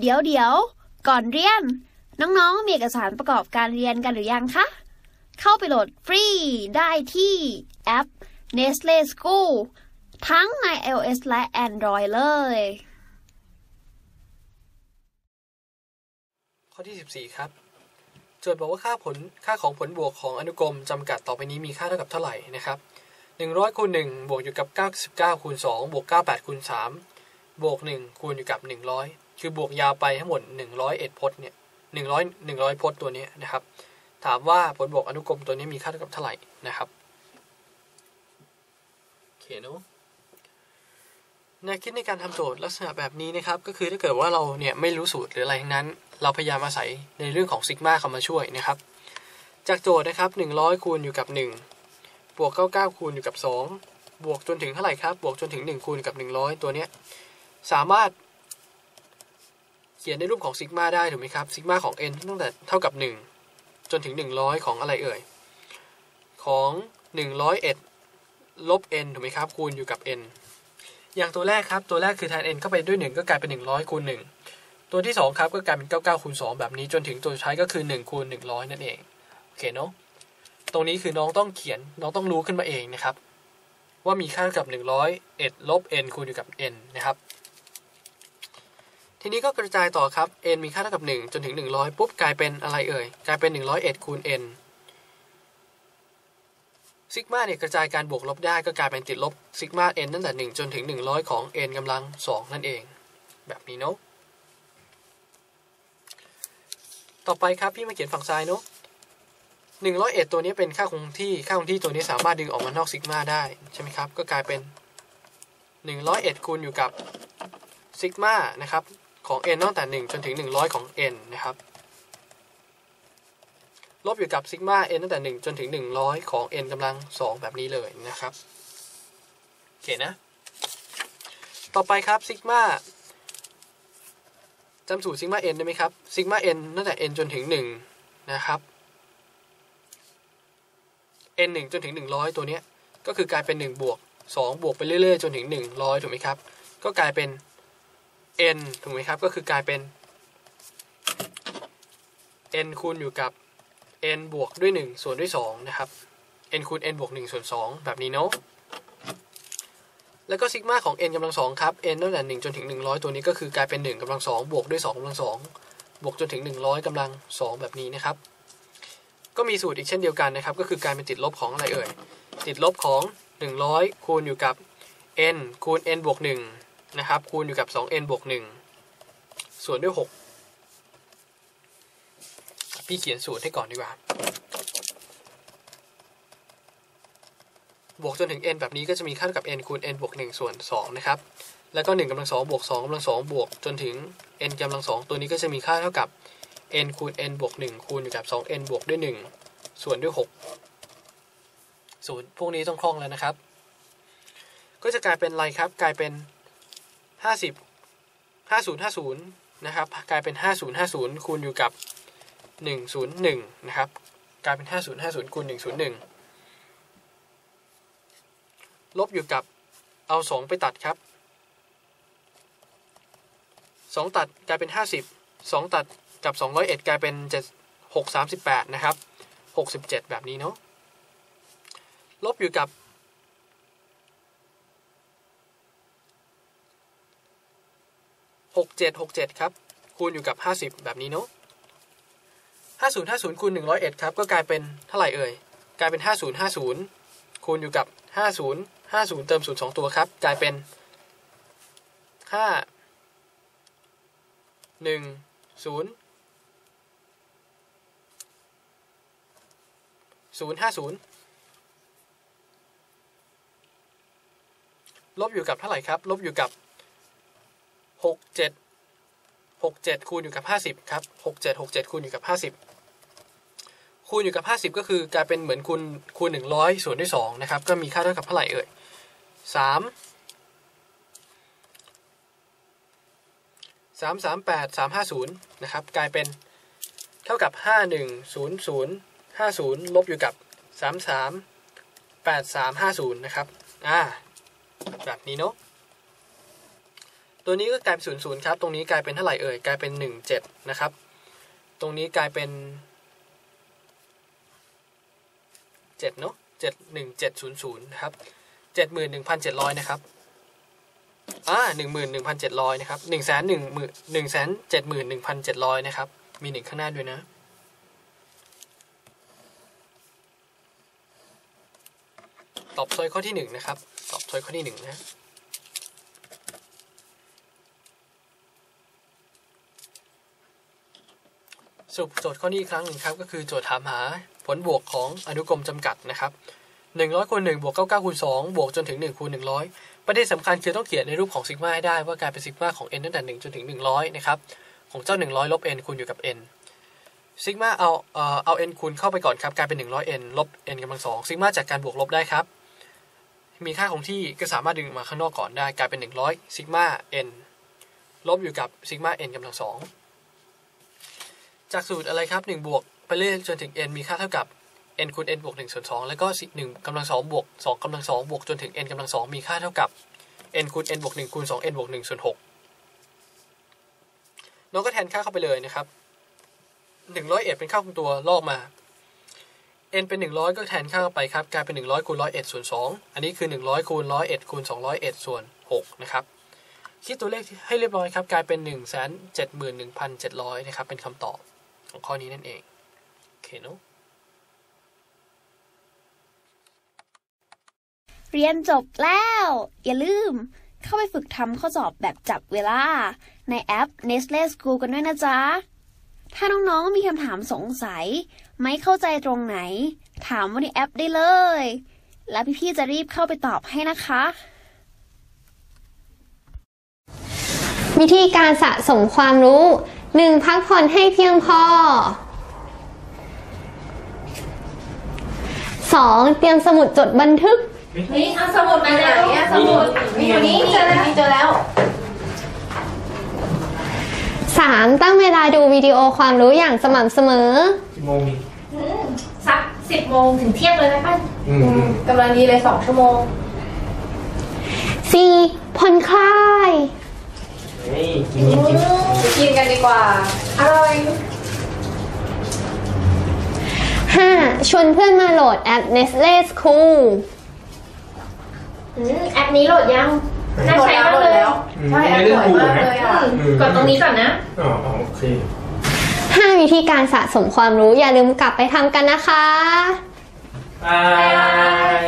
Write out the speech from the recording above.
เดี๋ยวเดี๋ยวก่อนเรียน น้องๆ มีเอกสารประกอบการเรียนกันหรือยังคะ เข้าไปโหลดฟรีได้ที่แอป Nestle School ทั้งใน iOS และ Android เลย ข้อที่ 14 ครับโจทย์บอกว่าค่าผลค่าของผลบวกของอนุกรมจำกัดต่อไปนี้มีค่าเท่ากับเท่าไหร่นะครับ100คูณ1บวกอยู่กับ 99คูณ2บวก98คูณ3บวก 1 คูณอยู่กับ 100 คือบวกยาวไปทั้งหมด 101พจน์เนี่ย100 100พจน์ตัวนี้นะครับ ถามว่าผลบวกอนุกรมตัวนี้มีค่าเท่ากับเท่าไหร่นะครับโอเคเนาะแนวคิดในการทำโจทย์ลักษณะแบบนี้นะครับก็คือถ้าเกิดว่าเราเนี่ยไม่รู้สูตรหรืออะไรทั้งนั้น เราพยายามอาศัยในเรื่องของซิกมาเข้ามาช่วยนะครับ จากโจทย์นะครับ 100 คูณอยู่กับ 1 บวก 99 คูณอยู่กับ 2 บวกจนถึงเท่าไหร่ครับ บวกจนถึง 1 คูณกับ 100 ตัวเนี้ยสามารถ ขียนในรูปของซิกมาได้ถูกไหมครับซิกมาของ n ตั้งแต่เท่ากับ 1 จนถึง 100 ของอะไรเอ่ย ของ 101 ลบ n ถูกไหมครับ คูณอยู่กับ n อย่างตัวแรกครับ ตัวแรกคือแทน n เข้าไปด้วย 1 ก็กลายเป็น 100 คูณ 1 ตัวที่ 2 ครับ ก็กลายเป็น 99 คูณ 2 แบบนี้จนถึงตัวสุดท้ายก็คือ 1 คูณ 100 นั่นเอง โอเคเนาะ ตรงนี้คือน้องต้องเขียน น้องต้องรู้ขึ้นมาเองนะครับ ว่ามีค่าเท่ากับ 100ลบ n คูณอยู่กับ n นะครับ ทีนี้ก็กระจายต่อครับ n มีค่าเท่ากับ 1 จนถึง 100 ปุ๊บกลายเป็นอะไรเอ่ย กลายเป็น 101คูณ n ซิกมาเนี่ยกระจายการบวกลบได้ก็กลายเป็นติดลบซิกมา n ตั้งแต่ 1 จนถึง 100 ของ n กำลัง 2 นั่นเอง แบบนี้เนาะต่อไปครับพี่มาเขียนฝั่งซ้ายเนาะ101ตัวนี้เป็นค่าคงที่ ค่าคงที่ตัวนี้สามารถดึงออกมานอกซิกมาได้ใช่ไหมครับ ก็กลายเป็น101คูณอยู่กับซิกมานะครับ ของ n ตั้งแต่ 1 จนถึง 100 ของ n นะครับ ลบอยู่กับซิกมา n ตั้งแต่ 1 จนถึง 100 ของ n กำลัง 2 แบบนี้เลยนะครับ โอเคนะ ต่อไปครับซิกมาจำสูตรซิกมา n ได้ไหมครับ ซิกมา n ตั้งแต่ n จนถึง 1 นะครับ n 1 จนถึง 100 ตัวนี้ก็คือกลายเป็น 1 บวก 2 บวกไปเรื่อยๆ จนถึง 100 ถูกไหมครับ ก็กลายเป็น n ถูกไหมครับ ก็คือกลายเป็น n คูณอยู่กับ n บวกด้วย 1 ส่วนด้วย 2 นะครับ n คูณ n บวก 1 ส่วน 2 แบบนี้เนาะแล้วก็ซิกมาของ n กำลัง2ครับ n ตั้งแต่1จนถึง 100 ตัวนี้ก็คือกลายเป็น1กำลัง2บวกด้วย2กำลัง2บวกจนถึง 100กำลัง2แบบนี้นะครับ ก็มีสูตรอีกเช่นเดียวกันนะครับ ก็คือการเป็นติดลบของอะไรเอ่ย ติดลบของ 100 คูณอยู่กับ n คูณ n บวก1 นะครับ คูณอยู่กับ 2n บวก1ส่วนด้วย 6 พี่เขียนสูตรให้ก่อนดีกว่า บวกจนถึง n แบบนี้ก็จะมีค่าเท่ากับ n คูณ n บวก1ส่วน2นะครับ แล้วก็1กำลัง2บวก2กำลัง2บวกจนถึง n กำลัง2ตัวนี้ก็จะมีค่าเท่ากับ n คูณ n บวก1คูณอยู่กับ 2n บวกด้วย 1 ส่วนด้วย 6 สูตรพวกนี้ต้องคล่องแล้วนะครับ ก็จะกลายเป็นอะไรครับ กลายเป็น 50 5050นะครับกลายเป็น 5050 คูณอยู่กับ 101 นะครับ กลายเป็น 5050 คูณ 101 ลบอยู่กับเอา 2 ไปตัดครับ 2 ตัดกลายเป็น 50 2 ตัดกับ 201 กลายเป็น 7 638 นะครับ 67 แบบนี้เนาะลบอยู่กับ 67 67 ครับ คูณอยู่กับ 50 แบบนี้เนาะ50 50คูณ101 ครับ ก็กลายเป็นเท่าไหร่เอ่ย กลายเป็น 50 50 คูณอยู่กับ 50 50 เติม 0 2 ตัวครับ กลายเป็น 5 1 0 0 5 0 ลบอยู่กับเท่าไหร่ครับ ลบอยู่กับ หกเจ็ดหกเจ็ดคูณอยู่กับห้าสิบครับหกเจ็ดหกเจ็ดคูณอยู่กับห้าสิบคูณอยู่กับห้าสิบก็คือกลายเป็นเหมือนคูณคูณหนึ่งร้อยส่วนด้วยสองนะครับ ก็มีค่าเท่ากับเท่าไหร่เอ่ยสามสามสามแปดสามห้าศูนย์นะครับ กลายเป็นเท่ากับห้าหนึ่งศูนย์ศูนย์ห้าศูนย์ลบอยู่กับสามสามแปดสามห้าศูนย์นะครับ อ่า แบบนี้เนาะ ตัวนี้ก็กลายเป็นศูนย์ศูนย์ครับ ตรงนี้กลายเป็นเท่าไหร่เอ่ย กลายเป็นหนึ่งเจ็ดนะครับ ตรงนี้กลายเป็นเจ็ดเนาะเจ็ดหนึ่งเจ็ดศูนย์ศูนย์ครับเจ็ดหมื่นหนึ่งพันเจ็ดร้อยนะครับอ่าหนึ่งหมื่นหนึ่งพันเจ็ดร้อยนะครับหนึ่งแสนหนึ่งหมื่นหนึ่งแสนเจ็ดหมื่นหนึ่งพันเจ็ดร้อยนะครับ มีหนึ่งข้างหน้าด้วยนะตอบช้อยข้อที่หนึ่งนะครับ ตอบช้อยข้อที่หนึ่งนะ สรุปโจทย์ข้อนี้อีกครั้งหนึ่งครับ ก็คือโจทย์ถามหาผลบวกของอนุกรมจำกัดนะครับ100คูณ1บวก99คูณ2บวกจนถึง1คูณ100 ประเด็นสำคัญคือต้องเขียนในรูปของซิกมาให้ได้ว่ากลายเป็นซิกมาของ n ตั้งแต่ 1 จนถึง 100 นะครับ ของเจ้า 100 ลบ n คูณอยู่กับ n ซิกมาเอาเอ่อเอา n คูณเข้าไปก่อนครับกลายเป็น 100 n ลบ n กำลังสองซิกมาจากการบวกลบได้ครับ มีค่าคงที่ก็สามารถดึงมาข้างนอกก่อนได้กลายเป็น 100 ซิกมา n ลบอยู่กับซิกมา n กำลังสอง จากสูตรอะไรครับ1บวกไปเรื่อยจนถึง n มีค่าเท่ากับ n คูณ n บวก1ส่วน2แล้วก็1กำลัง2บวก2กำลัง2บวกจนถึง n กำลัง2มีค่าเท่ากับ n คูณ n บวก1คูณ2 n บวก1ส่วน6น้องก็แทนค่าเข้าไปเลยนะครับ101เป็นค่าคงตัวลอกมา n เป็น 100 ก็แทนค่าเข้าไปครับกลายเป็น 100คูณ101ส่วน2อันนี้คือ 100คูณ101คูณ201ส่วน6นะครับคิดตัวเลขให้เรียบร้อยครับกลายเป็น 1 7 1 7 0 0นะครับเป็นคำตอบ ของข้อนี้นั่นเอง โอเคเนาะเรียนจบแล้ว อย่าลืม เข้าไปฝึกทำข้อสอบแบบจับเวลา ในแอป Nestle School กันด้วยนะจ๊ะ ถ้าน้องๆมีคำถามสงสัย ไม่เข้าใจตรงไหน ถามว่าในแอปได้เลย แล้วพี่ๆจะรีบเข้าไปตอบให้นะคะ วิธีการสะสมความรู้ 1. พักผ่อนให้เพียงพอ 2. เตรียมสมุดจดบันทึก นี่เอาสมุดมาไหนอะสมุดมีอยู่นี่เจอแล้วเจอแล้ว 3. ตั้งเวลาดูวิดีโอความรู้อย่างสม่ำเสมอโมงสักสิบโมงถึงเที่ยงเลยไหมป้าอืมอืมกำลังดีเลยสองชั่วโมง 4. ผ่อนคลาย เฮ้ยกินกินกินไป กินกันดีกว่า อร่อย 5. ชวนเพื่อนมาโหลดแอป Nestle School อืมแอปนี้โหลดยัง น่าใช้มากเลยใช่ในเรื่องกูนะกดตรงนี้ก่อนนะ อ๋ออ๋อโอเค 5. วิธีการสะสมความรู้อย่าลืมกลับไปทำกันนะคะ บาย